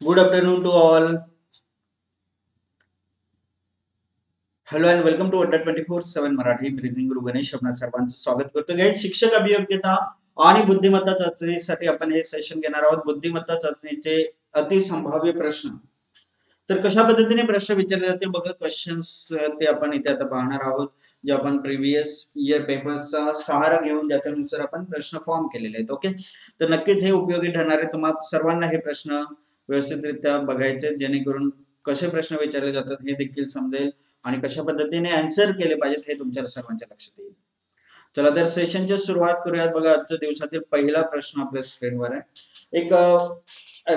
Good afternoon to all hello and welcome to Adda twenty four seven Marathi bridging Guru Ganesh आपणा सर्वांचं स्वागत करतो. Guys शिक्षक अभियोग्यता आणि बुद्धिमत्ता चाचणीसाठी आपण हे सेशन घेणार आहोत. बुद्धिमत्ता चाचणीचे अतिसंभाव्य प्रश्न. तर कशा पद्धतीने प्रश्न विचारले जाते? बघा क्वेश्चन्स ते आपण इथे आता पाहणार आहोत. जे आपण प्रिव्हियस इयर पेपरचा सहारा घेऊन ज्याच्यानुसार आपण प्रश्न फॉर्म केलेले आहेत. ओके तर नक्कीच हे उपयोगी ठरणार आहे. तुम्हाला सर्वांना हे प्रश्न व्यवस्थितरित्या बघायचे जेणेकरून कसे प्रश्न विचारले जातात हे देखील समजेल आणि कशा पद्धतीने आन्सर केले पाहिजेत हे तुमच्या सर्वांच्या लक्षात येईल. चला तर सेशनची सुरुवात करूयात. बघा आजच्या दिवसातील पहिला प्रश्न आपल्या स्क्रीनवर आहे. एक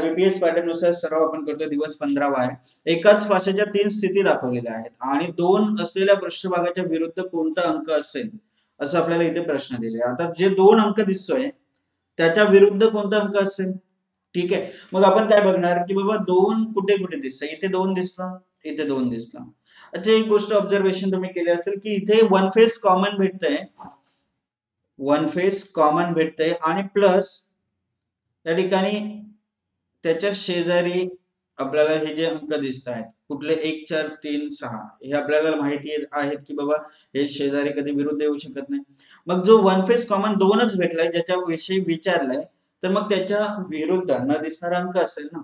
बीपीएस पॅटर्ननुसार सराव आपण करतो दिवस पंधरावा आहे. एकाच भाषेच्या तीन स्थिती दाखवलेल्या आहेत आणि दोन असलेल्या पृष्ठभागाच्या विरुद्ध कोणता अंक असेल असं आपल्याला इथे प्रश्न दिले. आता जे दोन अंक दिसतोय त्याच्या विरुद्ध कोणता अंक असेल? ठीक आहे. मग आपण काय बघणार की बाबा दोन कुठे कुठे दिसतं? इथे दोन दिसला इथे दोन दिसला. अच्छा एक गोष्ट ऑब्झर्वेशन तुम्ही केली असेल की इथे वन फेस कॉमन भेटतंय. वन फेस कॉमन भेटतंय आणि प्लस त्या ठिकाणी त्याच्या शेजारी आपल्याला हे जे अंक दिसत आहेत कुठले एक चार तीन सहा हे आपल्याला माहिती आहेत की बाबा हे शेजारी कधी विरुद्ध येऊ शकत नाही. मग जो वन फेस कॉमन दोनच भेटलाय ज्याच्या विषयी विचारलाय तर मग त्याच्या विरुद्ध न दिसणारा अंक असेल ना?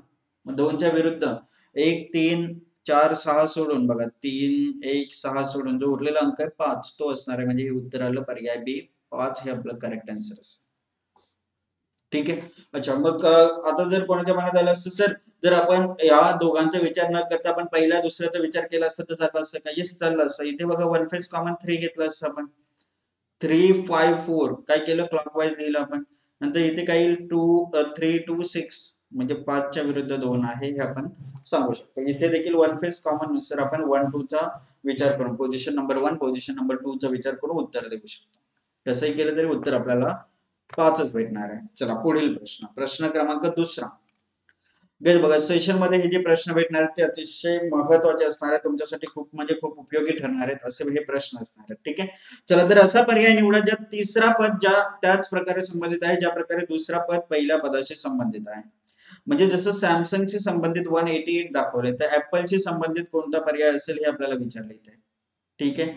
मग दोनच्या विरुद्ध. एक तीन चार सहा सोडून बघा. तीन एक सहा सोडून जो उरलेला अंक आहे पाच तो असणार आहे. म्हणजे हे उत्तर आलं पर्याय बी पाच हे आपलं करेक्ट आन्सर असेल. ठीक आहे? अच्छा मग आता जर कोणाच्या मनात आलं असतं सर जर आपण या दोघांचा विचार न करता आपण पहिल्या दुसऱ्याचा विचार केला असतं तर चाललं असतं का? येस चाललं असतं. इथे बघा वन फेस कॉमन थ्री घेतलं असतं आपण. थ्री फाईव्ह फोर काय केलं? क्लॉक वाईज लिहिलं आपण. नंतर इथे काही टू थ्री टू सिक्स म्हणजे पाचच्या विरुद्ध दोन आहे हे आपण सांगू शकतो. इथे देखील वन फेस कॉमननुसार आपण वन टू चा विचार करून position number one position number two चा विचार करून उत्तर देऊ शकतो. तसंही केलं तरी उत्तर आपल्याला पाचच भेटणार आहे. चला पुढील प्रश्न. प्रश्न क्रमांक दुसरा. गज बघा सेशनमध्ये हे जे प्रश्न भेटणार आहेत ते अतिशय महत्त्वाचे असणार आहेत. तुमच्यासाठी खूप म्हणजे खूप उपयोगी ठरणार आहेत असे हे प्रश्न असणार आहेत. ठीक आहे? चला तर असा पर्याय निवडा ज्या तिसरा पद ज्या त्याच प्रकारे संबंधित आहे ज्या प्रकारे दुसरा पद पहिल्या पदाशी संबंधित आहे. म्हणजे जसं सॅमसंगशी संबंधित वन एटी एट दाखवले तर ऍपलशी संबंधित कोणता पर्याय असेल हे आपल्याला विचारले इथे. ठीक आहे?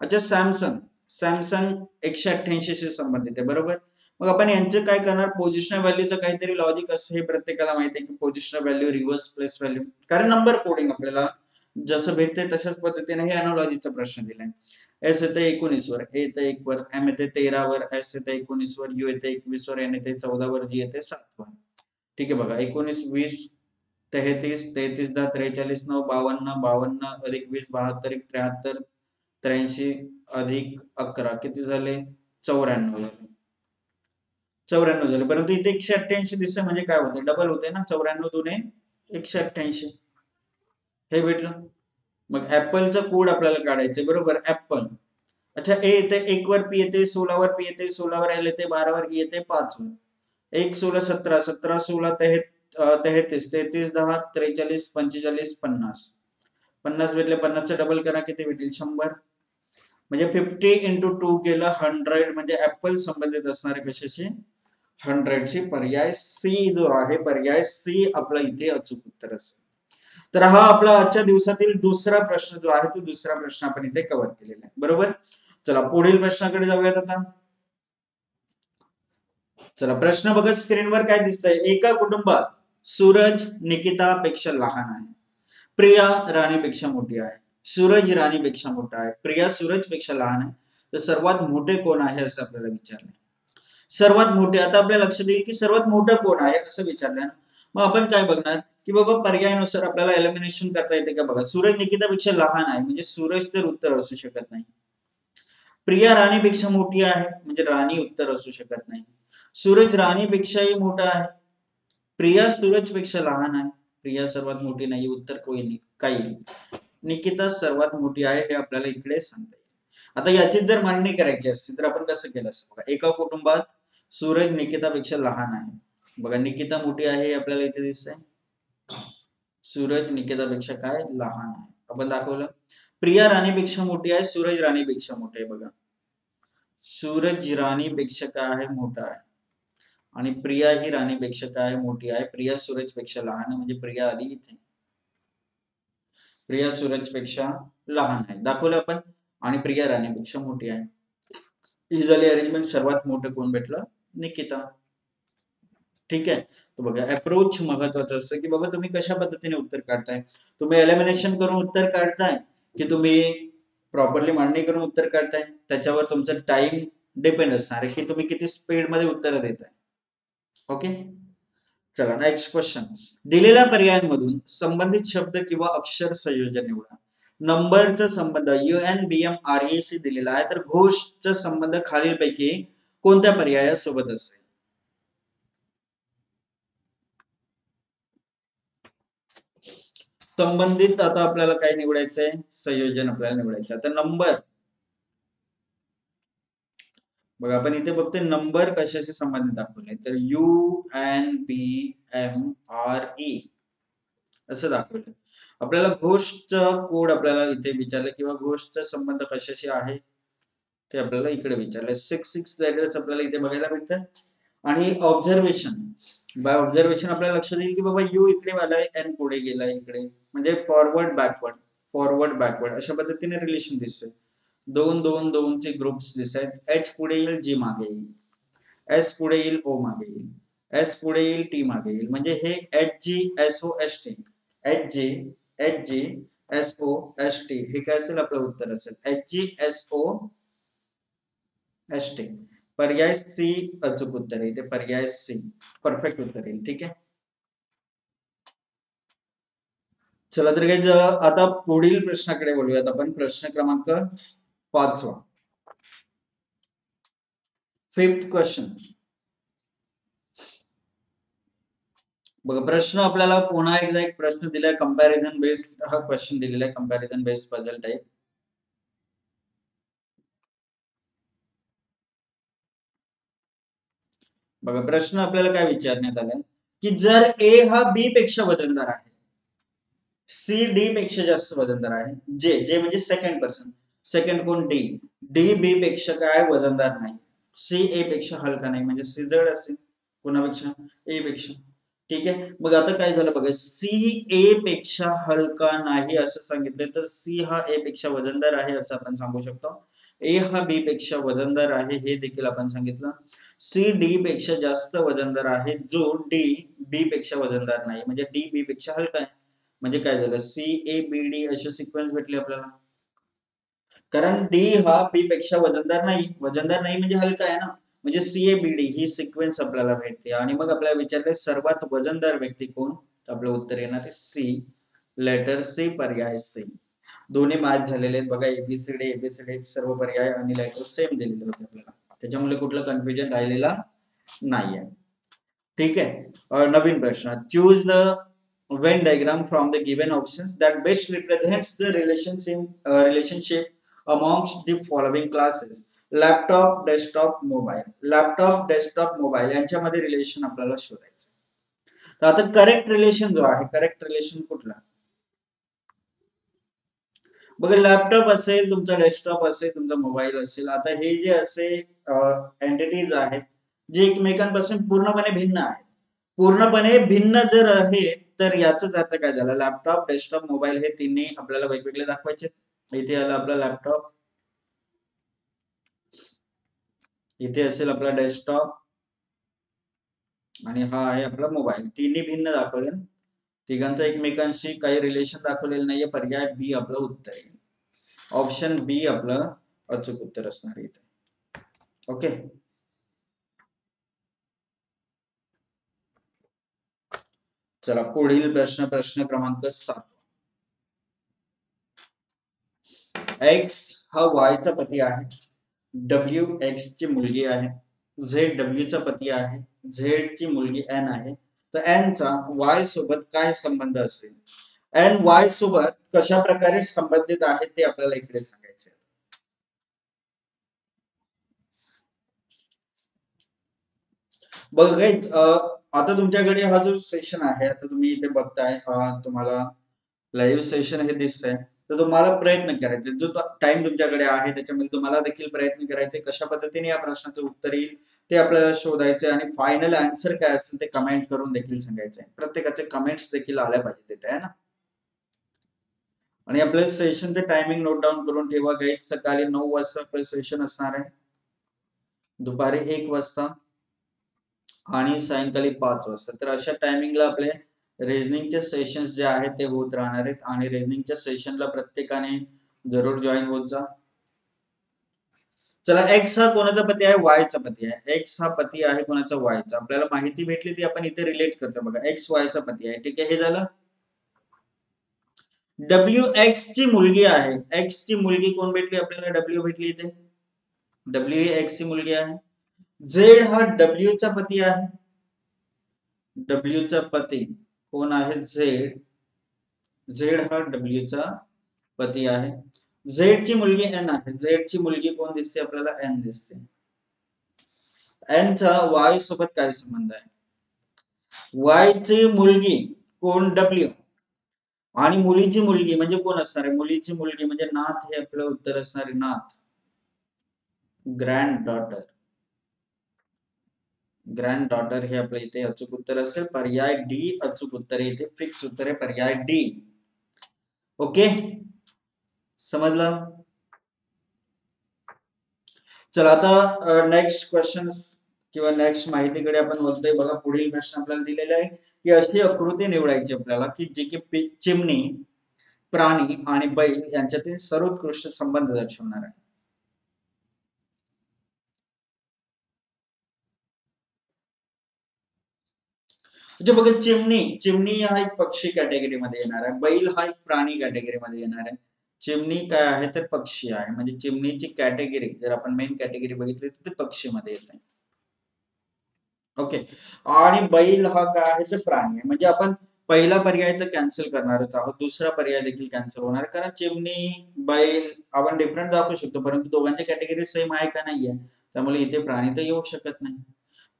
अच्छा सॅमसंग. सॅमसंग एकशे अठ्ठ्याऐंशी शी संबंधित आहे बरोबर? मग आपण यांचं काय करणार? पोझिशनल व्हॅल्यूचं काहीतरी लॉजिक असं हे प्रत्येकाला माहिती आहे की positional value reverse place value कारण नंबर कोडिंग आपल्याला जसं भेटते तशाच पद्धतीने हे अनोलॉजीचा प्रश्न दिलाय. एस येते एकोणीस वर ए येते एक वर एम येते तेरा वर एस येते एकोणीस वर यू येते एकवीस वर एन येते चौदा वर जी येते सात वर. ठीक आहे बघा एकोणीस वीस तेहतीस तेहतीस दहा त्रेचाळीस नऊ बावन्न बावन्न अधिक वीस बहात्तर एक त्र्याहत्तर त्र्याऐंशी अधिक अकरा. किती झाले? चौऱ्याण्णव झाले. चौऱ्याण्णव झाले. परंतु इथे एकशे अठ्ठ्याऐंशी दिसतं म्हणजे काय होते डबल होते ना? चौऱ्याण्णव दुने एकशे अठ्ठ्याऐंशी. हे भेटलं? मग ऍपलचा कोड आपल्याला काढायचं बरोबर? ऍपल अच्छा ए येते एक वर पी येते सोळावर पी येते सोळावर एल येते बारावर ई e येते पाच वर. एक सोळा सतरा सतरा सोळा तेहतीस तेहतीस दहा त्रेचाळीस पंचेचाळीस पन्नास. पन्नास भेटले पन्नासचं डबल करा किती भेटेल? शंभर. म्हणजे फिफ्टी इंटू टू केलं हंड्रेड म्हणजे ऍपल संबंधित असणारे कशाशी हंड्रेडची पर्याय सी जो आहे पर्याय सी आपला इथे अचूक उत्तर असेल. तर हा आपला आजच्या दिवसातील दुसरा प्रश्न जो आहे तो दुसरा प्रश्न आपण इथे कव्हर केलेला आहे. बरोबर? चला पुढील प्रश्नाकडे जाऊयात आता. चला प्रश्न बघत स्क्रीनवर काय दिसतंय? एका कुटुंबात सूरज निकिता पेक्षा लहान आहे. प्रिया राणीपेक्षा मोठी आहे. सूरज राणीपेक्षा मोठा आहे. प्रिया सूरजपेक्षा लहान आहे. तर सर्वात मोठे कोण आहे असं आपल्याला विचारलंय. सर्वात मोठे आता आपल्या लक्षात येईल की सर्वात मोठं कोण आहे असं विचारलं मग आपण काय बघणार? की बाबा पर्यायानुसार आपल्याला एलिमिनेशन करता येते का बघा? सूरज निकितापेक्षा लहान आहे म्हणजे सूरज तर उत्तर असू शकत नाही. प्रिया राणीपेक्षा मोठी आहे म्हणजे राणी उत्तर असू शकत नाही. सूरज राणीपेक्षाही मोठा आहे. प्रिया सूरजपेक्षा लहान आहे. प्रिया सर्वात मोठी नाही उत्तर कोई काही निकिता सर्वात मोठी आहे हे आपल्याला इकडे सांगता येईल. आता याची जर मांडणी करायची असते तर आपण कसं केलं असतं बघा? एका कुटुंबात सूरज निकितापेक्षा लहान आहे. बघा निकिता मोठी आहे हे आपल्याला इथे दिसतंय. सूरज निकितापेक्षा काय? लहान आहे. आपण दाखवलं. प्रिया राणीपेक्षा मोठी आहे सूरज राणीपेक्षा मोठी आहे बघा. सूरज राणीपेक्षा काय आहे? मोठा आहे. आणि प्रिया ही राणीपेक्षा काय? मोठी आहे. प्रिया सूरजपेक्षा लहान आहे म्हणजे प्रिया आली इथे. प्रिया सूरजपेक्षा लहान आहे. दाखवलं आपण. आणि प्रिया राणीपेक्षा मोठी आहे. ही झाली अरेंजमेंट सर्वात मोठं कोण भेटलं? निकिता. ठीक आहे? तो बघा अप्रोच महत्वाचं असतं की बाबा तुम्ही कशा पद्धतीने उत्तर काढताय? तुम्ही एलिमिनेशन करून उत्तर काढताय की तुम्ही प्रॉपरली मांडणी करून उत्तर काढताय? त्याच्यावर तुमचं टाइम डिपेंड असणार आहे की तुम्ही किती स्पीडमध्ये उत्तर देताय? ओके चला नेक्स्ट क्वेश्चन दिलेल्या पर्यायांमधून संबंधित शब्द किंवा अक्षर संयोजन निवडा. नंबरचा संबंध U N B M R A C दिलेला आहे. तर घोषचा संबंध खालीलपैकी कोणत्या पर्यायासोबत असेल? संबंधित आता आपल्याला काय निवडायचंय? संयोजन आपल्याला निवडायचं आता नंबर. बघा आपण इथे बघतोय नंबर कशाशी संबंधित दाखवले तर U N B M R E. असं दाखवलं आपल्याला घोषचा कोड आपल्याला इथे विचारलं किंवा घोषचा संबंध कशाशी आहे? ते आपल्याला इकडे विचारलं सिक्स सिक्स लेटर्स आपल्याला इथे बघायला भेटतात आणि ऑब्झर्वेशन बाय ऑब्झर्वेशन आपल्याला लक्षात येईल की बाबा यू इकडे आलाय एन पुढे गेलाय इकडे. म्हणजे फॉरवर्ड बॅकवर्ड फॉरवर्ड बॅकवर्ड अशा पद्धतीने रिलेशन दिसतोय. दोन दोन दोनचे ग्रुप्स दिसत आहेत एच पुढे येईल जी मागे येईल. एस पुढे येईल ओ मागे येईल. एस पुढे येईल टी मागे येईल. म्हणजे हे H G S O S T H G H G S O S T हे काय असेल? आपलं उत्तर असेल. H G S O S T पर्याय सी अचूक उत्तर येईल पर्याय सी परफेक्ट उत्तर येईल ठीक आहे? चला तर काही आता पुढील प्रश्नाकडे बोलूयात आपण. प्रश्न क्रमांक पाचवा. फिफ्थ क्वेश्चन बघा प्रश्न आपल्याला पुन्हा एकदा एक प्रश्न दिलाय. कंपॅरिझन बेस्ड हा क्वेश्चन दिलेला आहे. कंपॅरिझन बेस्ड पझल टाईप बघा प्रश्न आपल्याला काय विचारण्यात आलाय? की जर ए हा बी पेक्षा वजनदार आहे सी डी पेक्षा जास्त वजनदार आहे जे जे म्हणजे सेकंड पर्सन सेकंड कोण? डी डी बी पेक्षा काय वजनदार नाही. सी ए पेक्षा हलका नाही म्हणजे सी जड असेल. कोणापेक्षा? ए पेक्षा. ठीक आहे? मग आता काय झालं बघा सी ए पेक्षा हलका नाही असं सांगितलं तर सी हा ए पेक्षा वजनदार आहे असं आपण सांगू शकतो. ए हा बी पेक्षा वजनदार आहे हे देखील आपण सांगितलं. सी डी पेक्षा जास्त वजनदार आहे जो डी बी पेक्षा वजनदार नाही. म्हणजे डी बी पेक्षा हलका आहे. म्हणजे काय झालं? सी ए बी डी असे सिक्वेन्स भेटले आपल्याला. कारण डी हा बी पेक्षा वजनदार नाही. वजनदार नाही म्हणजे हलका आहे ना? म्हणजे सी ए बी डी ही सिक्वेन्स आपल्याला भेटते. आणि मग आपल्याला विचारले सर्वात वजनदार व्यक्ती कोण? तर आपलं उत्तर येणार आहे सी. लेटर सी पर्याय सी. दोन्ही मार्च झालेले आहेत बघा. एबीसीडी एबीसीडी सर्व पर्याय आणि लेटर सेम दिलेले होते आपल्याला. त्याच्यामुळे कुठलं कन्फ्युजन राहिलेला नाहीये. ठीक? आहे नवीन प्रश्न. Choose the Venn diagram from the given option that best represents the relation relationship among the following classes laptop desktop mobile laptop desktop mobile यांच्यामध्ये रिलेशन आपल्याला शोधायचं. तर आता करेक्ट रिलेशन जो आहे करेक्ट रिलेशन कुठला? बघा लॅपटॉप असेल तुमचा डेस्कटॉप असेल तुमचा मोबाईल असेल. आता हे जे असेल एंटिटीज आहेत जे एकमेकांपासून पूर्णपणे भिन्न आहेत. पूर्णपणे भिन्न जर आहे तर याचाच अर्थ काय झाला? लॅपटॉप डेस्कटॉप मोबाईल हे तिन्ही आपल्याला वेगवेगळे दाखवायचे. इथे आलं आपला लॅपटॉप इथे असेल आपला डेस्कटॉप आणि हा आहे आपला मोबाईल तिन्ही भिन्न दाखवले. तिघांचं एकमेकांशी काही रिलेशन दाखवलेलं नाहीये. पर्याय बी आपलं उत्तर येईल ऑप्शन बी आपलं अचूक उत्तर असणार इथे. ओके चला पुढील प्रश्न प्रश्न क्रमांक सात. एक्स हा वायचा पती आहे. डब्ल्यू एक्स ची मुलगी आहे. झेड डब्ल्यू चा पती आहे. झेड ची मुलगी एन आहे. तर एन चा वाय सोबत काय संबंध असेल? एन वाय सोबत कशा प्रकारे संबंधित आहे ते आपल्याला इकडे सांग. बघ आता तुमच्याकडे हा जो सेशन आहे आता तुम्ही इथे बघताय तुम्हाला लाईव्ह सेशन हे दिसतंय. तर तुम्हाला प्रयत्न करायचे जो टाइम तुमच्याकडे आहे त्याच्यामध्ये तुम्हाला देखील प्रयत्न करायचे कशा पद्धतीने या प्रश्नाचं उत्तर येईल ते आपल्याला शोधायचे आणि फायनल आन्सर काय असेल ते कमेंट करून देखील सांगायचे. प्रत्येकाचे कमेंट्स देखील आल्या पाहिजे तिथे आहे ना? आणि आपल्या सेशनचे टायमिंग नोट डाऊन करून ठेवा काही सकाळी नऊ वाजता आपलं सेशन असणार आहे. दुपारी एक वाजता. आणि सायंकाळी पाच वाजता. तर अशा टायमिंगला आपले रिजनिंगचे सेशन्स जे आहेत ते होत राहणार आहेत आणि रिजनिंगच्या सेशनला प्रत्येकाने जरूर जॉईन होत जा. चला एक्स हा कोणाचा पती आहे? वायचा पती आहे. एक्स हा पती आहे कोणाचा? वायचा आपल्याला माहिती भेटली ती आपण इथे रिलेट करतो बघा. एक्स वायचा पती आहे. ठीक आहे? हे झालं. डब्ल्यू एक्स ची मुलगी आहे. एक्स ची मुलगी कोण भेटली? आपल्याला डब्ल्यू भेटली इथे. डब्ल्यू एक्स ची मुलगी आहे. झेड हा डब्ल्यू चा पती आहे. डब्ल्यू चा पती कोण आहे? झेड. झेड हा डब्ल्यू चा पती आहे. झेड ची मुलगी एन आहे. झेड ची मुलगी कोण दिसते? आपल्याला एन दिसते. एन चा वाय सोबत काय संबंध आहे? वाय ची मुलगी कोण? डब्ल्यू आणि मुलीची मुलगी म्हणजे कोण असणार आहे? मुलीची मुलगी म्हणजे नाथ हे आपलं उत्तर असणार आहे. नाथ. ग्रँड डॉटर ग्रँड डॉटर हे आपलं इथे अचूक उत्तर असेल. पर्याय डी अचूक उत्तर इथे फिक्स उत्तर आहे. पर्याय डी ओके समजलं? चला आता नेक्स्ट क्वेश्चन किंवा नेक्स्ट माहितीकडे आपण बोलतोय बघा पुढील प्रश्न आपल्याला दिलेला आहे की अशी आकृती निवडायची आपल्याला की जे की चिमणी प्राणी आणि बैल यांच्यातील सर्वोत्कृष्ट संबंध दर्शवणार आहे. म्हणजे बघा चिमणी चिमणी हा एक पक्षी कॅटेगरीमध्ये येणार आहे. बैल हा एक प्राणी कॅटेगरीमध्ये येणार आहे. चिमणी काय आहे तर पक्षी आहे. म्हणजे चिमणीची कॅटेगरी जर आपण मेन कॅटेगरी बघितली तर ते पक्षीमध्ये येते ओके आणि बैल हा काय आहे तर प्राणी आहे. म्हणजे आपण पहिला पर्याय तर कॅन्सल करणारच आहोत. दुसरा पर्याय देखील कॅन्सल होणार. कारण चिमणी बैल आपण डिफरंट दाखवू शकतो. परंतु दोघांची कॅटेगरी सेम आहे का नाहीये? त्यामुळे इथे प्राणी तर येऊ शकत नाही.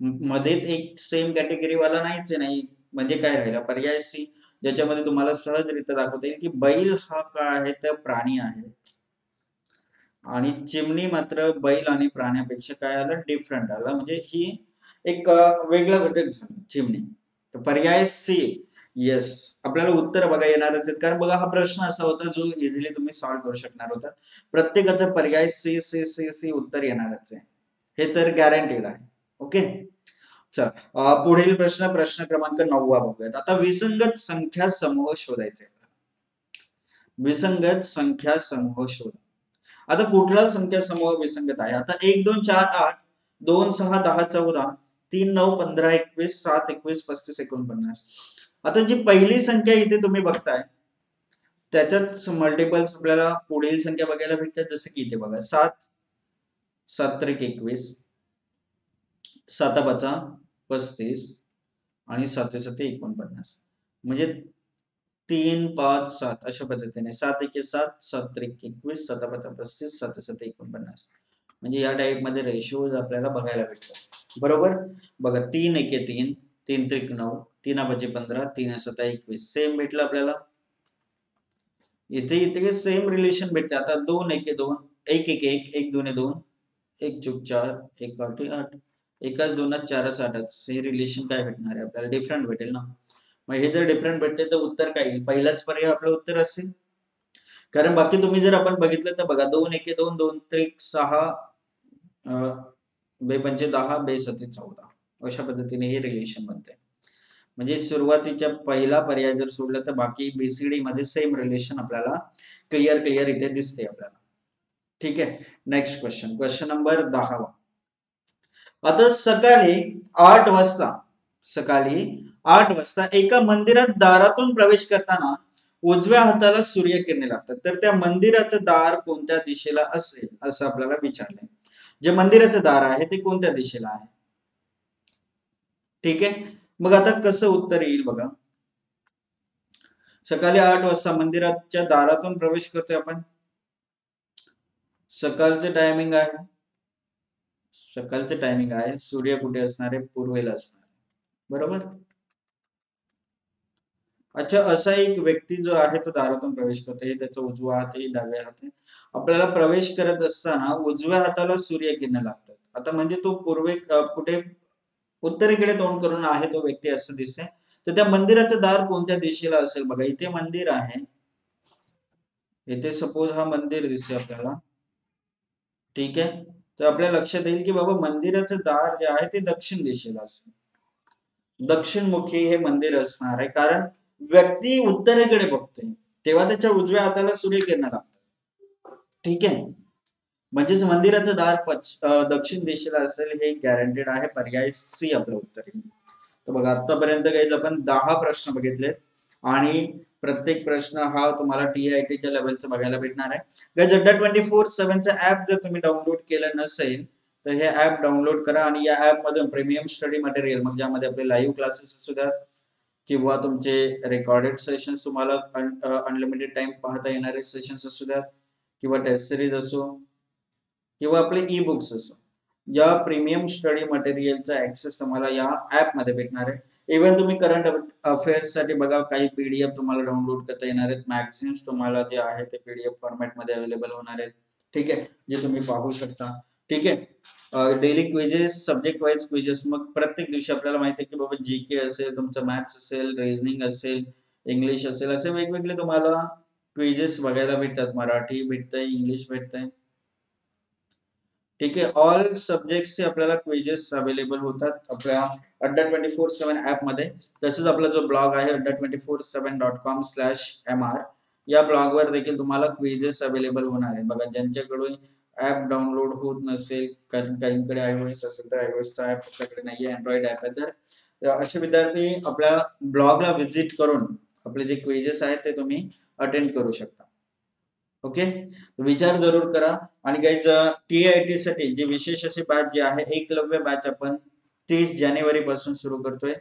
मध्ये एक सेम कॅटेगरी वाला नाहीच नाही. म्हणजे काय राहिला? पर्याय सी ज्याच्यामध्ये तुम्हाला सहजरित्या दाखवता येईल की बैल हा काय आहे तर प्राणी आहे. आणि चिमणी मात्र बैल आणि प्राण्यापेक्षा काय आलं? डिफरंट आलं. म्हणजे ही एक वेगळा घटक झाला चिमणी. तर पर्याय सी येस आपल्याला उत्तर बघा येणारच आहेत. कारण बघा हा प्रश्न असा होता जो इझिली तुम्ही सॉल्व्ह करू शकणार होता प्रत्येकाचा पर्याय सी सी सी सी उत्तर येणारच आहे. हे तर गॅरंटीड आहे. ओके चला पुढील प्रश्न प्रश्न क्रमांक नववा बघूयात. आता विसंगत संख्या समूह शोधायचे विसंगत संख्या समूह शोध. आता कुठला संख्या समूह विसंगत आहे? आता एक दोन चार आठ दोन सहा दहा चौदा तीन नऊ पंधरा एकवीस सात एकवीस पस्तीस एकोणपन्नास. आता जी पहिली संख्या इथे तुम्ही बघताय त्याच्याच मल्टिपल्स आपल्याला पुढील संख्या बघायला भेटतात. जसं की इथे बघा सात सात एकवीस सात पाचा पस्तीस आणि साते साते एकोणपन्नास. म्हणजे तीन पाच सात अशा पद्धतीने सात एके सात सात एक एकवीस सात पस्तीस सात सात एकोणपन्नास. म्हणजे या टाईपमध्ये रेशोज आपल्याला बघायला भेटतात. बरोबर? बघा तीन एके तीन तीन त्रिक नऊ तीन पाचे पंधरा तीन सता एकवीस. सेम भेटलं आपल्याला? इथे इथे सेम रिलेशन भेटते. आता दोन एके दोन एक एक एक एक दोन दोन एक चुक चार एक आठ आठ. एकाच दोनात चारच आठच हे रिलेशन काय भेटणार आहे? आपल्याला डिफरंट भेटेल ना? मग हे जर डिफरंट भेटते तर उत्तर काय येईल? पहिलाच पर्याय आपलं उत्तर असेल. कारण बाकी तुम्ही जर आपण बघितलं तर बघा दोन एके दोन दोन त्रिक सहा बे पंचे दहा बे सत्ते चौदा. अशा पद्धतीने हे रिलेशन बनते म्हणजे सुरुवातीच्या पहिला पर्याय जर सोडला तर बाकी बीसीडी मध्ये सेम रिलेशन आपल्याला क्लिअर क्लिअर इथे दिसते आपल्याला. ठीक आहे? नेक्स्ट क्वेश्चन क्वेश्चन नंबर दहावा. आता सकाळी आठ वाजता सकाळी आठ वाजता एका मंदिरात दारातून प्रवेश करताना उजव्या हाताला सूर्यकिरणे लागतात. तर त्या मंदिराचं दार कोणत्या दिशेला असेल असं आपल्याला विचारलंय. जे मंदिराचं दार आहे ते कोणत्या दिशेला आहे? ठीक आहे? मग आता कसं उत्तर येईल बघा. सकाळी आठ वाजता मंदिराच्या दारातून प्रवेश करतोय आपण. सकाळचं टायमिंग आहे. सकाळचं टायमिंग आहे सूर्य कुठे असणार आहे पूर्वेला असणार बरोबर? अच्छा असा एक व्यक्ती जो आहे तो दारातून प्रवेश करतो. हे त्याचा उजवा हात आहे डाव्या हात आहे आपल्याला प्रवेश करत असताना उजव्या हाताला सूर्यकिरण लागतात. आता म्हणजे तो पूर्वे कुठे उत्तरेकडे तोंड करून आहे तो व्यक्ती असं दिसते तर त्या मंदिराचं दार कोणत्या दिशेला असेल? बघा इथे मंदिर आहे. इथे सपोज हा मंदिर दिसते आपल्याला. ठीक आहे? तर आपल्या लक्षात येईल की बाबा मंदिराचं दार जे आहे ते दक्षिण दिशेला असेल दक्षिणमुखी हे मंदिर असणार आहे. कारण व्यक्ती उत्तरेकडे बघते तेव्हा त्याच्या उजव्या हाताला सूर्यकिरण लागतात. ठीक आहे? म्हणजेच मंदिराचं दार पच दक्षिण दिशेला असेल हे गॅरंटेड आहे. पर्याय सी आपलं उत्तर तर बघा आतापर्यंत काही आपण दहा प्रश्न बघितलेत. आणि प्रत्येक प्रश्न हा तुम्हाला टी आय टीच्या लेवलचा बघायला भेटणार आहे. गाईज ट्वेंटी फोर सेव्हनचं ऍप जर तुम्ही डाउनलोड केलं नसेल तर हे ऍप डाउनलोड करा आणि या ऍप मधून प्रीमियम स्टडी मटेरियल मग ज्यामध्ये आपले लाईव्ह क्लासेस असू द्या किंवा तुमचे रेकॉर्डेड सेशन्स तुम्हाला अनलिमिटेड टाइम uh, पाहता येणारे सेशन्स असू द्या किंवा टेस्ट सिरीज असो किंवा आपले ई बुक्स असो. या प्रीमियम स्टडी मटेरियलचा ऍक्सेस तुम्हाला या ऍपमध्ये भेटणार आहे. इव्हन तुम्ही करंट अफेअर्ससाठी बघा काही पीडीएफ तुम्हाला डाउनलोड करता येणार आहेत. मॅगझिन्स तुम्हाला जे आहे ते पीडीएफ फॉर्मॅटमध्ये अवेलेबल होणार आहेत. ठीक आहे? जे तुम्ही पाहू शकता. ठीक आहे? Daily quizzes subject wise quizzes मग प्रत्येक दिवशी आपल्याला माहिती आहे की बाबा जी के असेल तुमचं मॅथ्स असेल रिझनिंग असेल इंग्लिश असेल असे वेगवेगळे तुम्हाला क्विजेस बघायला भेटतात. मराठी भेटतंय इंग्लिश भेटतंय. ठीक आहे. ऑल सब्जेक्टचे आपल्याला क्वेजेस अवेलेबल होतात आपल्या अड्डा ट्वेंटी फोर सेव्हनमध्ये. तसंच आपला जो ब्लॉग आहे Adda twenty four seven dot com slash M R या ब्लॉगवर देखील तुम्हाला क्विजेस अवेलेबल होणार आहे बघा ज्यांच्याकडून ऍप डाउनलोड होत नसेल कारण काहींकडे आयओएस असेल तर आयओएसचा ऍप आपल्याकडे नाहीये अँड्रॉइड ऍप आहे तर असे विद्यार्थी आपल्या ब्लॉगला व्हिजिट करून आपले जे क्विजेस आहेत ते तुम्ही अटेंड करू शकता. ओके? विचार जरूर करा. आणि गाईज टी आय टी साठी जे विशेष असे बॅच जे आहे एकलव्य बॅच आपण तीस जानेवारी पासून सुरू करतोय.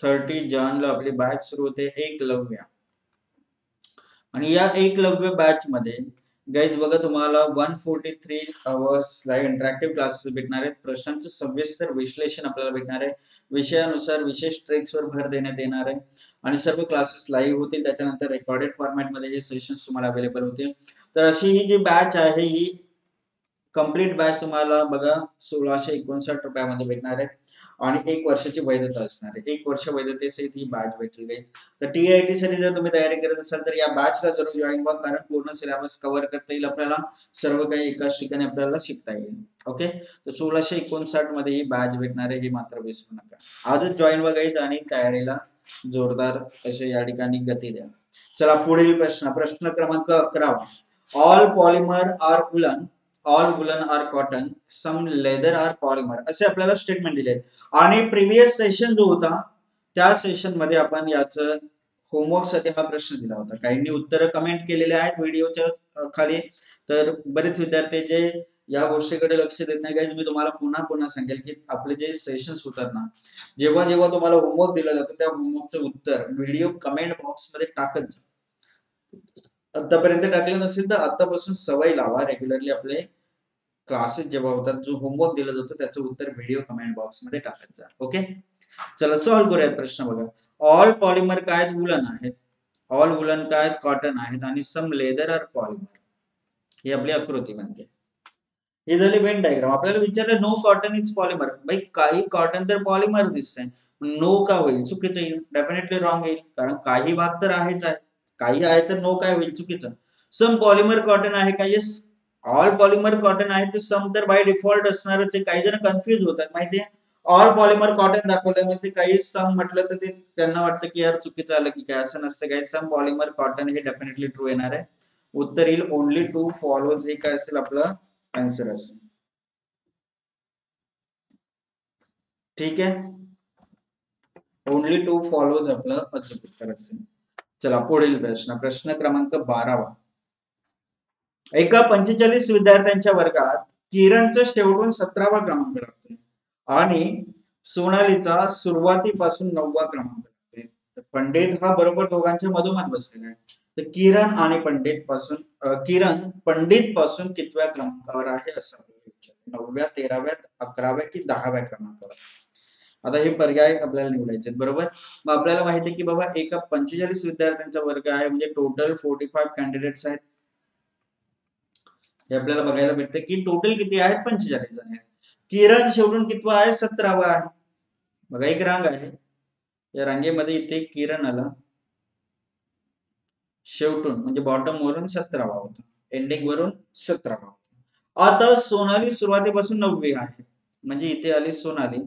थर्टी ला आपली बॅच सुरू होते एकलव्य. आणि या एकलव्य बॅच मध्ये गाईज बघा तुम्हाला one forty three hours live interactive classes भेटणार आहेत. प्रश्नांचं सविस्तर विश्लेषण आपल्याला भेटणार आहे. विषयानुसार विशेष ट्रिक्सवर भर देण्यात येणार आहे. आणि सर्व क्लासेस लाईव्ह होतील. त्याच्यानंतर रेकॉर्डेड फॉर्मॅटमध्ये हे सेशन्स तुम्हाला अवेलेबल होतील. तर अशी ही जी बॅच आहे ही कंप्लीट बॅच तुम्हाला बघा सोळाशे एकोणसाठ रुपयामध्ये भेटणार आहे. आणि एक वर्षाची वैधता असणार आहे. एक वर्ष वैधतेसहित ती बॅच भेटेल गाईज तर टी आय टी साठी जर तुम्ही तयारी करत असाल तर या बॅचला जरूर जॉईन व्हा कारण पूर्ण सिलेबस कव्हर करता येईल आपल्याला. सर्व काही एकाच ठिकाणी आपल्याला शिकता येईल. ओके तर सोळाशे एकोणसाठमध्ये ही बॅच भेटणार आहे हे मात्र विसरू नका. आजच जॉईन व्हा गाईज आणि तयारीला जोरदार असे या ठिकाणी गती द्या. चला पुढील प्रश्न. प्रश्न क्रमांक अकरा. All polymer are woollen all woollen are cotton some leather are polymer असे आपल्याला स्टेटमेंट दिले आणि प्रिव्हियस सेशन जो होता त्या सेशनमध्ये आपण याच होमवर्कसाठी हा प्रश्न दिला होता. काहींनी उत्तर कमेंट केलेले आहेत व्हिडिओच्या खाली. तर बरेच विद्यार्थी जे या गोष्टीकडे लक्ष देत नाही काही मी तुम्हाला पुन्हा पुन्हा सांगेल की आपले जे सेशन्स होतात ना जेव्हा जेव्हा तुम्हाला होमवर्क दिला जातो त्या होमवर्कचं उत्तर व्हिडिओ कमेंट बॉक्समध्ये टाकत जा. आतापर्यंत टाकले नसेल तर आतापासून सवय लावा रेग्युलरली आपले क्लासेस जेव्हा होतात जो होमवर्क दिला जातो त्याचं उत्तर व्हिडिओ कमेंट बॉक्समध्ये टाकत जा. ओके चला सॉल्व्ह करूया प्रश्न बघा. ऑल पॉलिमर काय आहेत वुलन आहेत. ऑल वुलन काय आहेत कॉटन आहेत आणि सम लेदर आर पॉलिमर ही आपली आकृती बनते हे झाली वेन डायग्राम आपल्याला विचारलं नो कॉटन इज पॉलिमर भाई काही कॉटन तर पॉलिमर दिसतंय. नो का होईल? चुकीचं येईल. डेफिनेटली रॉंग येईल. कारण काही भाग तर आहेच आहे. काही आहे तर नो काय होईल? चुकीचं. सम पॉलिमर कॉटन आहे का? येस ऑल पॉलिमर कॉटन आहे ते सम तर बाय डिफॉल्ट असणारच काही जण कन्फ्युज होतात माहितीये? ऑल पॉलिमर कॉटन दाखवलं म्हणजे काही सम म्हटलं तर ते त्यांना वाटतं की यार चुकीचं आलं की काय? असं नसतं काही सम पॉलिमर कॉटन हे डेफिनेटली ट्रू येणार आहे. उत्तर येईल ओनली टू फॉलोज हे काय असेल आपलं? आन्सर असेल. ठीक आहे? ओनली टू फॉलोज आपलं अचूक उत्तर असेल. चला पुढील प्रश्न. प्रश्न क्रमांक बारावा. एका पंचेचाळीस विद्यार्थ्यांच्या वर्गात किरणचं शेवटून सतरावा क्रमांक लागतोय. आणि सोनालीचा सुरुवातीपासून नववा क्रमांक लागतोय. पंडित हा बरोबर दोघांच्या मधोमध बसलेला आहे. तर किरण आणि पंडित पासून किरण पंडित पासून कितव्या क्रमांकावर आहे असं नवव्या तेराव्या अकराव्या कि दहाव्या क्रमांकावर. आता हे पर्याय आपल्याला निवडायचे बरोबर? मग आपल्याला माहिती आहे की बाबा एका पंचेचाळीस विद्यार्थ्यांचा वर्ग आहे. म्हणजे टोटल फोर्टी फाईव्ह कॅन्डिडेट्स आहेत. हे आपल्याला बघायला भेटतं की टोटल किती आहेत? पंचेचाळीस जण आहेत. किरण शेवटून कितवा आहे? सतरावा आहे. बघा एक रांग आहे. या रांगेमध्ये इथे किरण आला. शेवटून म्हणजे बॉटम वरून सतरावा होता. एंडिंग वरून सतरावा होता. आता सोनाली सुरुवातीपासून नववी आहे. म्हणजे इथे आली सोनाली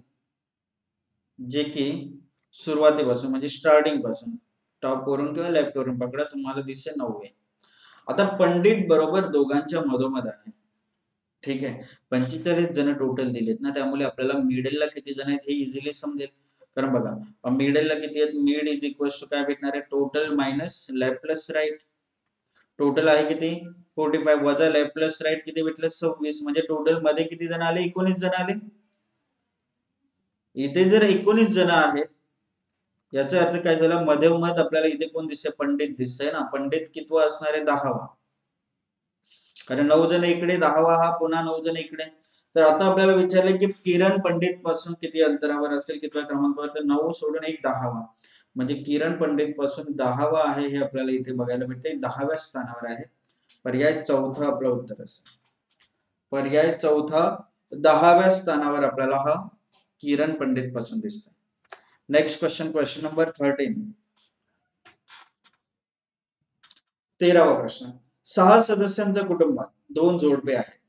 जे की सुरुवातीपासून म्हणजे स्टार्टिंगपासून. टॉप वरून किंवा लेफ्ट वरून. पकडा तुम्हाला दिसते नववे. आता पंडित बरोबर दोघांच्या मधोमध आहे. ठीक आहे? पंचेचाळीस जण टोटल दिलेत ना त्यामुळे आपल्याला मिडलला किती जण आहेत हे इझिली समजेल. कारण बघा मिडलला किती आहेत? मिड इज इक्वल टू काय भेटणार आहे? Total minus left plus right total आहे किती? फोर्टी फाईव्ह वजा लेफ्ट प्लस राईट किती भेटलं? सव्वीस. म्हणजे टोटलमध्ये किती जण आले? एकोणीस जण आले. इथे जर एकोणीस जण आहेत याचा अर्थ काय झाला? मध आपल्याला इथे कोण दिसतंय? पंडित दिसतंय ना. पंडित कितवा असणार आहे दहावा. कारण नऊ जण इकडे दहावा हा पुन्हा नऊ जण इकडे. तर आता आपल्याला विचारलं की किरण पंडित पासून किती अंतरावर असेल? कितव्या क्रमांकावर? तर नऊ सोडून एक दहावा. म्हणजे किरण पंडित पासून दहावा आहे हे आपल्याला इथे बघायला भेटते दहाव्या स्थानावर आहे. पर्याय चौथा आपलं उत्तर असेल. पर्याय चौथा दहाव्या स्थानावर आपल्याला हा किरण पंडित पासून दिसतो next question question number thirteen तेरावा प्रश्न. सहा सदस्यांच्या कुटुंबात दोन जोडपे आहेत.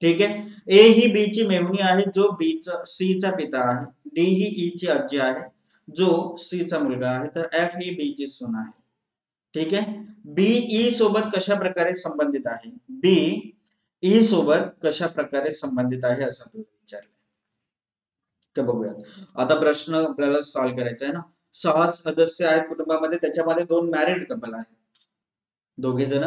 ठीक आहे? ए ही बी ची मेमणी आहे, जो बी चा सी चा पिता आहे. डी ही ई ची आजी आहे, जो सी चा मुलगा आहे. तर एफ़ ही बी ची सून आहे. ठीक आहे? बी ई सोबत कशा प्रकारे संबंधित आहे? बी ई सोबत कशा प्रकारे संबंधित आहे, असं आपल्याला ते बघूयात. आता प्रश्न आपल्याला सॉल्व्ह करायचा आहे ना. सहा सदस्य आहेत कुटुंबामध्ये त्याच्यामध्ये दोन मॅरिड कपल आहेत. दोघे जण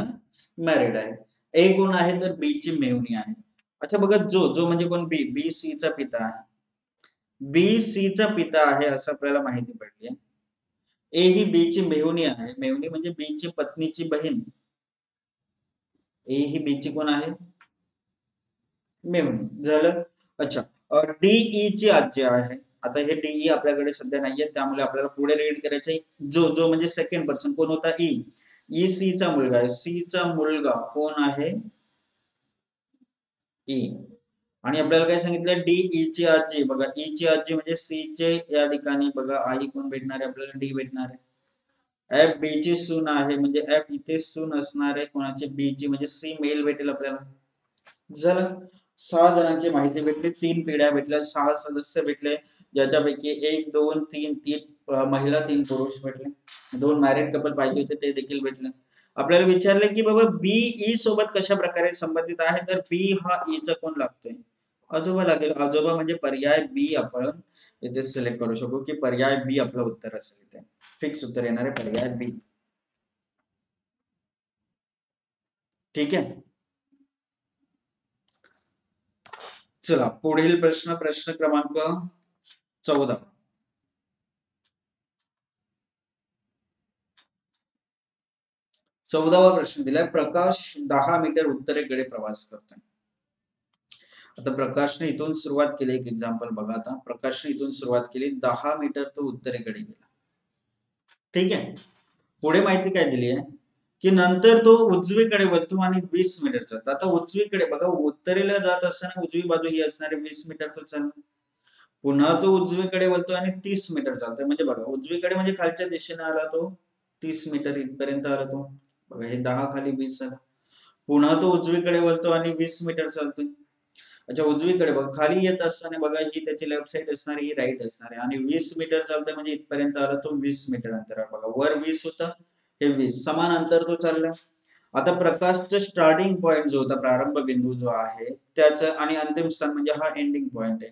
मॅरिड आहेत. ए कोण आहे तर बी ची मेवणी आहे. अच्छा बघा जो जो म्हणजे कोण? बी बी सी चा पिता आहे. बी सी चा पिता आहे असं आपल्याला माहिती पडली ए ही बी ची मेहुणी आहे. मेहुणी म्हणजे बी ची पत्नीची बहीण. ए ही बी ची कोण आहे? मेहुणी झालं? अच्छा. डीई ची आजी आहे. आता हे डीई आपल्याकडे सध्या नाहीये. त्यामुळे आपल्याला पुढे रीड करायचे जो जो म्हणजे सेकंड पर्सन कोण होता? ई. ई सी चा मुलगा आहे. सी चा मुलगा कोण आहे? ई. आणि आपल्याला काय सांगितलं डी ई ची आजी बघा ई ची आजी म्हणजे सी चे या ठिकाणी बघा आई कोण भेटणार आहे? आपल्याला डी भेटणार आहे. एफ बी ची सून आहे. म्हणजे एफ इथे सून असणार आहे. कोणाची? बी ची म्हणजे सी मेल भेटेल आपल्याला. झालं? सहा जणांची माहिती भेटली तीन पिढ्या भेटल्या सहा सदस्य भेटले ज्याच्यापैकी एक दोन तीन तीन महिला तीन पुरुष भेटले. दोन मॅरिड कपल पाहिजे होते ते देखील भेटले. आपल्याला विचारले की बाबा बी ई e सोबत कशा प्रकारे संबंधित आहे? तर बी हा ई चा कोण लागतोय? आजोबा लागेल. आजोबा म्हणजे पर्याय बी आपण इथे सिलेक्ट करू शकू की पर्याय बी आपलं उत्तर असेल इथे. फिक्स उत्तर येणार आहे पर्याय बी ठीक आहे? चला प्रश्न प्रश्न क्रमांक चौदा. चौदावा प्रश्न दिलाय, प्रकाश दहा मीटर उत्तरेकडे प्रवास करतोय. आता प्रकाशने इथून सुरुवात केली, एक एक्झाम्पल बघा आता. प्रकाशने इथून सुरुवात दहा मीटर तो उत्तरेकडे गेला. ठीक आहे? पुढे माहिती दिली आहे की नंतर तो उजवीकडे वळतो आणि वीस मीटर चालतो. आता उजवीकडे बघा उत्तरेला जात असताना उजवी बाजू ही असणारे वीस मीटर तो चालतो. पुन्हा तो उजवीकडे वळतो आणि तीस मीटर चालतो. म्हणजे बघा उजवीकडे म्हणजे खालच्या दिशेने आला तो तीस मीटर इथपर्यंत आला तो. बघा हे दहा खाली वीस आला पुन्हा तो उजवीकडे वळतो आणि वीस मीटर चालतोय. अच्छा उजवीकडे बघा खाली येत असताना बघा ही त्याची लेफ्ट साईड असणार ही राईट असणार. आहे आणि वीस मीटर चालतंय म्हणजे इथपर्यंत आला तो वीस मीटर अंतर बघा वर वीस होता हे वीस समान अंतर तो चाललाय आता प्रकाशचा स्टार्टिंग पॉइंट जो होता प्रारंभ बिंदू जो आहे त्याच आणि अंतिम स्थान म्हणजे हा एंडिंग पॉइंट आहे.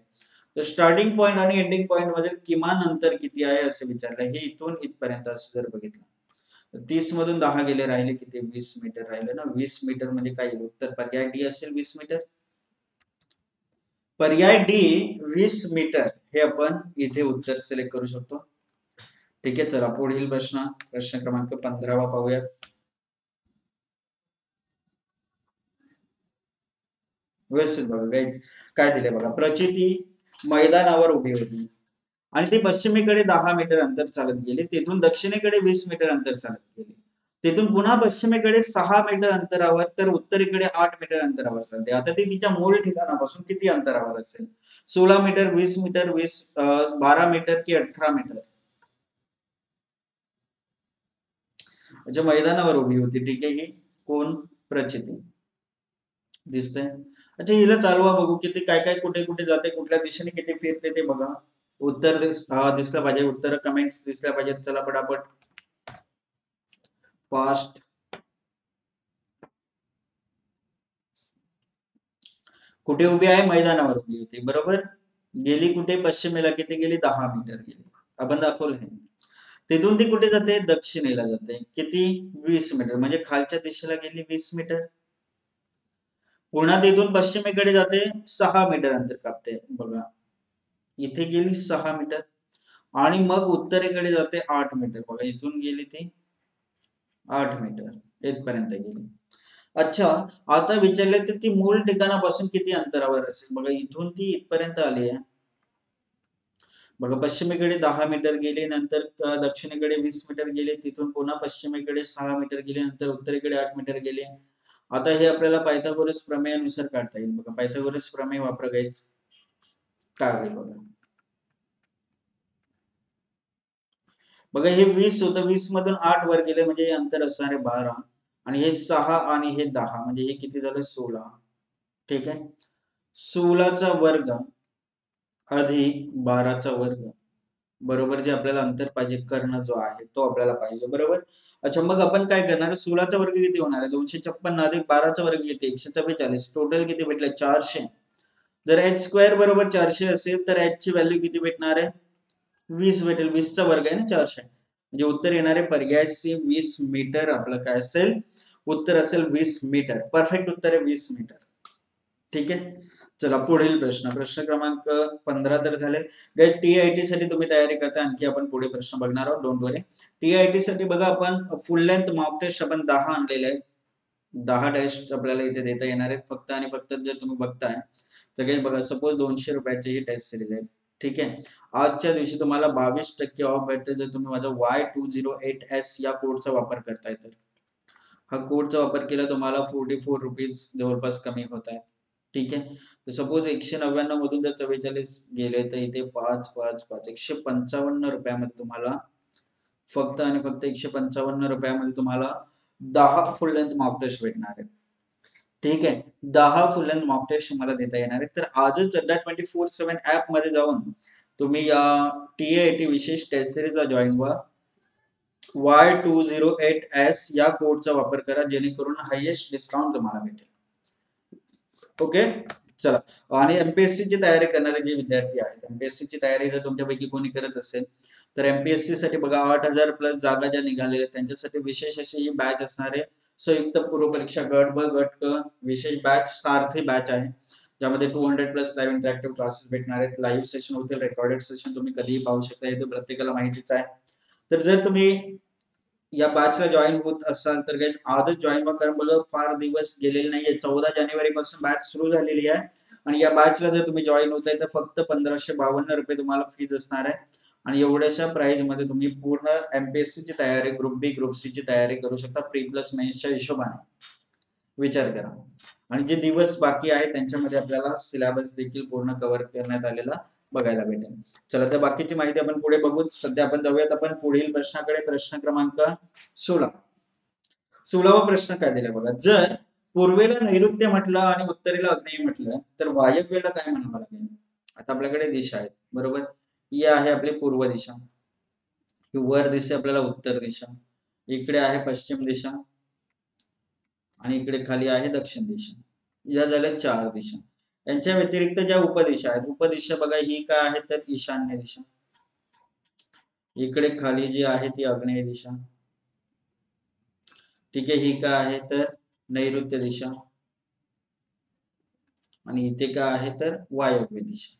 तर स्टार्टिंग पॉइंट आणि एंडिंग पॉइंटमध्ये किमान अंतर किती आहे असं विचारलं. हे इथून इथपर्यंत असं जर बघितलं तीस मधून दहा गेले राहिले किती? वीस मीटर राहिले ना. वीस मीटर म्हणजे काय? उत्तर पर्याय डी असेल वीस मीटर पर्याय डी वीस मीटर हे आपण इथे उत्तर सिलेक्ट करू शकतो. ठीक आहे चला. पुढील प्रश्न प्रश्न क्रमांक पंधरावा पाहूया व्यवस्थित बघा काय काय दिले बघा. प्रचिती मैदानावर उभी होती. आणि ती पश्चिमेकडे दहा मीटर अंतर चालत गेली. तिथून दक्षिणेकडे वीस मीटर अंतर चालत गेली. तिथून पुन्हा पश्चिमेकडे सहा मीटर अंतरावर तर उत्तरेकडे आठ मीटर अंतरावर चालते. आता ती तिच्या मूळ ठिकाणापासून किती अंतरावर असेल? सोळा मीटर वीस मीटर वीस बारा मीटर कि अठरा मीटर म्हणजे मैदानावर उभी होती. ठीक आहे ही कोण? प्रचिती. दिसतंय. अच्छा हिला चालवा बघू किती काय काय कुठे कुठे जाते कुठल्या दिशेने किती फिरते ते बघा. उत्तर दिसलं पाहिजे. उत्तर कमेंट्स दिसल्या पाहिजेत. चला पटापट. फास्ट कुठे उभी आहे? मैदानावर उभी होती. बरोबर? गेली कुठे? पश्चिमेला किती गेली? दहा मीटर गेली. आपण दाखवलं आहे तिथून ती कुठे जाते? दक्षिणेला जाते. किती? वीस मीटर. म्हणजे खालच्या दिशेला गेली वीस मीटर. पुन्हा तिथून पश्चिमेकडे जाते सहा मीटर अंतर कापते. बघा. इथे गेली सहा मीटर. आणि मग उत्तरेकडे जाते आठ मीटर. बघा इथून गेली ती आठ मीटर. इथपर्यंत गेली. अच्छा आता विचारले तर ती मूळ ठिकाणापासून किती अंतरावर असेल? बघा इथून ती इथपर्यंत आली आहे. बघा पश्चिमेकडे दहा मीटर गेले नंतर दक्षिणेकडे वीस मीटर गेले तिथून पुन्हा पश्चिमेकडे सहा मीटर गेले नंतर उत्तरेकडे आठ मीटर गेले. आता हे आपल्याला पायथागोरस प्रमेयानुसार काढता येईल बघा. पायथागोरस प्रमेय वापरायच काय होईल बघा. बघा हे वीस होतं. वीस मधून आठ वर गेले म्हणजे हे अंतर असणार आहे बारा. आणि हे सहा आणि हे दहा म्हणजे हे किती झालं? सोळा. ठीक आहे? सोळाचा वर्ग अधिक बाराचा वर्ग. बरोबर जे आपल्याला अंतर पाहिजे कर्ण जो आहे तो आपल्याला पाहिजे बरोबर? अच्छा मग आपण काय करणार? सोळाचा वर्ग किती होणार आहे? दोनशे छप्पन्न अधिक बाराचा वर्ग किती? एकशे चव्वेचाळीस. टोटल किती भेटले? चारशे. जर एच स्क्वेअर बरोबर चारशे असेल तर एच ची व्हॅल्यू किती भेटणार आहे? वीस भेटेल. वीसचा वर्ग आहे ना चारशे. म्हणजे उत्तर येणारे पर्याय सी वीस मीटर आपलं काय असेल? उत्तर असेल वीस मीटर. परफेक्ट उत्तर आहे वीस मीटर. ठीक आहे? चला पुढील प्रश्न. प्रश्न क्रमांक पंधरा तर झाले. टी आय टी साठी तुम्ही तयारी करता. आणखी आपण पुढे प्रश्न बघणार आहोत. Don't worry T I T साठी बघा आपण फुल लेंथ मॉक टेस्ट आपण दहा आणलेले आहेत. दहा टेस्ट आपल्याला इथे देता येणार आहेत. फक्त आणि फक्त जर तुम्ही बघताय तर काही बघा सपोज दोनशे रुपयाची ही टेस्ट सिरीज आहे. ठीक आहे? आजच्या दिवशी तुम्हाला बावीस टक्के ऑफ भेटते जर तुम्ही माझा Y two zero eight S या कोडचा वापर करताय तर. हा कोडचा वापर केला तुम्हाला फोर्टी फोर रुपीज जवळपास कमी होत आहेत ठीक आहे? सपोज एकशे नव्याण्णव मधून जर चव्वेचाळीस गेले तर इथे पाच पाच पाच एकशे पंचावन्न रुपयामध्ये तुम्हाला फक्त आणि फक्त एकशे पंचावन्न रुपयामध्ये तुम्हाला दहा फुल लेंथ मॉक टेस्ट भेटणार आहे ठीक आहे? दहा फुल लेंथ मॉक टेस्ट तुम्हाला देता येणार आहे तर आजच चड्डा ट्वेंटी फोर सेव्हन ऍपमध्ये जाऊन तुम्ही या टी ए टी विशेष टेस्ट सिरीजला जॉईन व्हा. Y two zero eight S या कोडचा वापर करा जेणेकरून हायेस्ट डिस्काउंट तुम्हाला भेटेल. ओके? चला. आणि एमपीएससी ची तयारी करणारे जे विद्यार्थी आहेत एमपीएससी ची तयारी जर तुमच्यापैकी कोणी करत असेल तर एमपीएससी साठी बघा आठ हजार प्लस जागा ज्या निघालेल्या त्यांच्यासाठी विशेष अशी ही बॅच असणारे संयुक्त पूर्व परीक्षा गट ब गट क विशेष बॅच सारथी बॅच आहे ज्यामध्ये two hundred plus live interactive classes भेटणार आहेत. लाईव्ह सेशन होतील रेकॉर्डेड सेशन तुम्ही कधीही पाहू शकता. हे प्रत्येकाला माहितीच आहे. तर जर तुम्ही या बॅचला जॉईन होत असाल तर काही आजच जॉईन कारण बघा फार दिवस गेलेले नाहीये. चौदा जानेवारी पासून बॅच सुरू झालेली आहे. आणि या बॅचला जर तुम्ही जॉईन होत आहे तर फक्त पंधराशे बावन्न रुपये तुम्हाला फीज असणार आहे. आणि एवढ्याशा प्राइसमध्ये तुम्ही पूर्ण एमपीएससी ची तयारी ग्रुप बी ग्रुप सी ची तयारी करू शकता. प्री प्लस मेन्सच्या हिशोबाने. विचार करा. आणि जे दिवस बाकी आहे त्यांच्यामध्ये आपल्याला सिलेबस देखील पूर्ण कव्हर करण्यात आलेला बघायला भेटेल. चला तर बाकीची माहिती आपण पुढे बघू सध्या आपण जाऊयात आपण पुढील प्रश्नाकडे. प्रश्न क्रमांक सोळा. सोळावा प्रश्न काय दिला बघा? जर पूर्वेला नैऋत्य म्हटलं आणि उत्तरेला अग्नेय म्हटलं तर वायव्येला काय म्हणावं लागेल? आता आपल्याकडे दिशा आहेत. बरोबर? ही आहे आपली पूर्व दिशा. ही वर दिशा आपल्याला उत्तर दिशा. इकडे आहे पश्चिम दिशा. आणि इकडे खाली आहे दक्षिण दिशा. या झाल्या चार दिशा. यांच्या व्यतिरिक्त ज्या उपदिशा आहेत उपदिशा बघा ही काय आहे तर ईशान्य दिशा. इकडे खाली जी आहे ती आग्नेय दिशा. ठीक आहे ही काय आहे तर नैऋत्य दिशा. आणि इथे काय आहे तर वायव्य दिशा.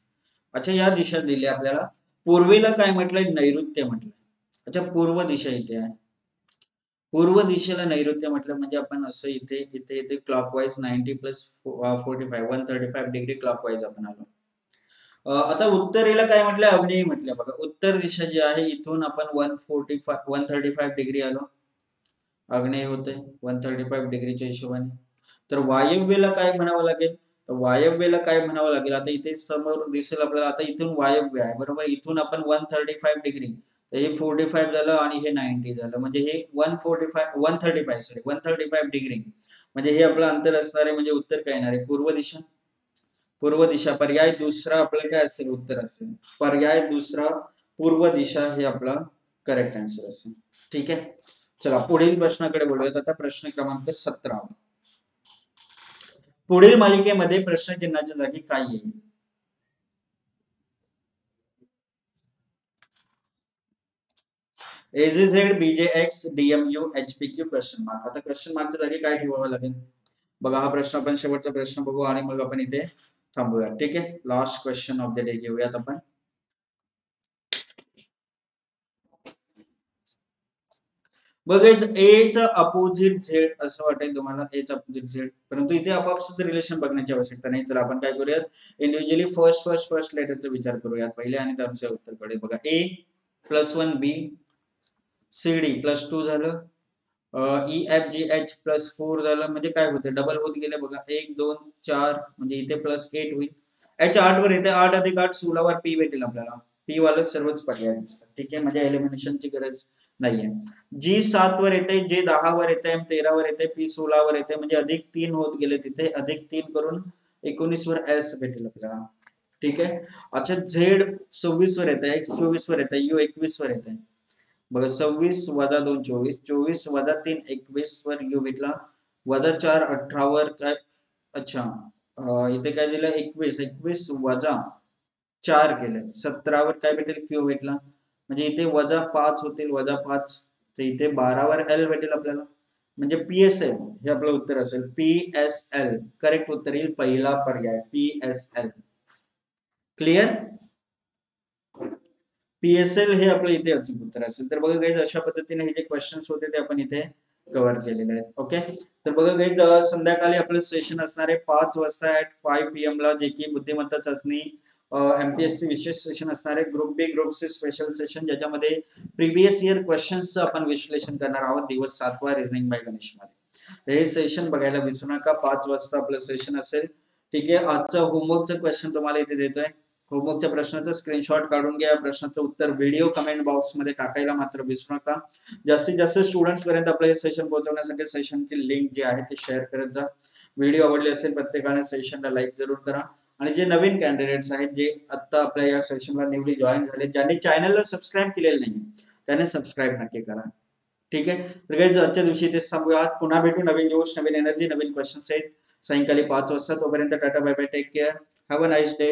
अच्छा या दिशा दिल्या आपल्याला. पूर्वेला काय म्हटलंय? नैऋत्य म्हटलंय. अच्छा पूर्व दिशा इथे आहे. पूर्व दिशेला नैऋत्य म्हटलं म्हणजे आपण असं इथे इथे इथे clockwise ninety plus forty five one thirty five degree clockwise आपण आलो. आता उत्तरेला काय म्हटलं? अग्नेय म्हटलं. बघा उत्तर दिशा जी आहे इथून आपण one forty five one thirty five degree आलो. आग्नेय होते वन थर्टी फाईव्ह डिग्रीच्या हिशोबाने. तर वायव्येला काय म्हणावं लागेल? तर वायव्येला काय म्हणावं लागेल? आता इथे समोर दिसेल आपल्याला आता इथून वायव्य आहे बरोबर? इथून आपण वन थर्टी फाईव्ह डिग्री हे फोर्टी फाईव्ह झालं आणि हे नाईन्टी झालं. म्हणजे हे one forty five one thirty five sorry one thirty five degree म्हणजे हे आपलं अंतर असणार आहे म्हणजे उत्तर काय येणार आहे? पूर्व दिशा. पूर्व दिशा पर्याय दुसरा आपलं काय असेल? उत्तर असेल. पर्याय दुसरा पूर्व दिशा हे आपला करेक्ट आन्सर असेल. ठीक आहे? चला पुढील प्रश्नाकडे बोलूयात. आता प्रश्न क्रमांक सतरा. पुढील मालिकेमध्ये प्रश्नचिन्हाच्या जागी काय येईल? A Z B J X D M U H P Q question mark आता क्वेश्चन मार्कच्या जागी काय ठेवावं लागेल? बघा हा प्रश्न आपण शेवटचा प्रश्न बघू आणि मग आपण इथे थांबूया ठीक आहे? Last question of the day घेऊयात आपण. बघायच च अपोजिट झेड असं वाटेल तुम्हाला. एच अपोजिट झेड परंतु इथे आपापसाचं रिलेशन बघण्याची आवश्यकता नाही. तर आपण काय करूयात? इंडिव्हिज्युअली फर्स्ट फर्स्ट फर्स्ट लेटरचा विचार करूयात. पहिले आणि त्यानुसार उत्तरकडे बघा A plus one B C D plus two झालं. E F G H plus four झालं. म्हणजे काय होते डबल होत गेले बघा. एक दोन चार म्हणजे इथे प्लस एट होईल. एच आठ वर येते आठ अधिक आठ सोळावर पी भेटेल आपल्याला. पी वाला सर्वच पर्याय दिसतात. ठीक आहे? म्हणजे एलिमिनेशनची गरज नाहीये. जी सात वर येते जे दहा वर येते तेरा वर येते पी सोळा वर येते म्हणजे अधिक तीन होत गेले तिथे. अधिक तीन करून एकोणीस वर एस भेटेल आपल्याला. ठीक आहे? अच्छा झेड सव्वीस वर येते एक्स चोवीस वर येते यू एकवीस वर येते बघा सव्वीस वजा दोन चोवीस. चोवीस वजा तीन एकवीस वर यू भेटला वजा चार अठरावर काय? अच्छा. इथे काय दिलं? एकवीस. एकवीस वजा चार केलं. सतरावर काय भेटेल? क्यू भेटला. म्हणजे इथे वजा पाच होतील वजा पाच. तर इथे बारावर एल भेटेल आपल्याला. म्हणजे पी एस एल हे आपलं उत्तर असेल. पी एस एल करेक्ट उत्तर येईल पहिला पर्याय P S L clear P S L हे आपलं इथे अचूक उत्तर असेल. तर बघा काही अशा पद्धतीने हे जे क्वेश्चन्स होते ते आपण इथे कव्हर केलेले आहेत. ओके तर बघा काही संध्याकाळी आपलं सेशन असणार आहे. पाच वाजता ऍट फाय पी एम ला जे की बुद्धिमत्ता चाचणी एमपीएससी विशेष सेशन असणार आहे. Group B group C special session ज्याच्यामध्ये प्रिव्हियस इयर क्वेश्चन्सचं आपण विश्लेषण करणार आहोत. दिवस सातवा रिझनिंग बाय गणेशमध्ये हे सेशन बघायला विसरू नका. पाच वाजता आपलं सेशन असेल. ठीक आहे? आजचा होमवर्कचं क्वेश्चन तुम्हाला इथे देतोय. होमवर्कच्या प्रश्नाचं स्क्रीनशॉट काढून घ्या. प्रश्नाचं उत्तर व्हिडिओ कमेंट बॉक्समध्ये टाकायला मात्र विसरू नका. जास्तीत जास्त स्टुडंट्स पर्यंत आपलं हे सेशन पोहोचवण्यासाठी सेशनची लिंक जी आहे ती शेअर करत जा. व्हिडिओ आवडले असेल प्रत्येकाने सेशनला लाईक जरूर करा. आणि जे नवीन कॅन्डिडेट्स आहेत जे आता आपल्या या सेशनला न्यूली जॉईन झाले ज्यांनी चॅनलला सबस्क्राईब केलेलं नाही त्याने सबस्क्राईब नक्की करा. ठीक आहे? तर काही आजच्या दिवशी तेच सांगूयात पुन्हा भेटू नवीन जोश नवीन एनर्जी नवीन क्वेश्चन्स आहेत सायंकाळी पाच वाजता तोपर्यंत Tata bye bye take care have a nice day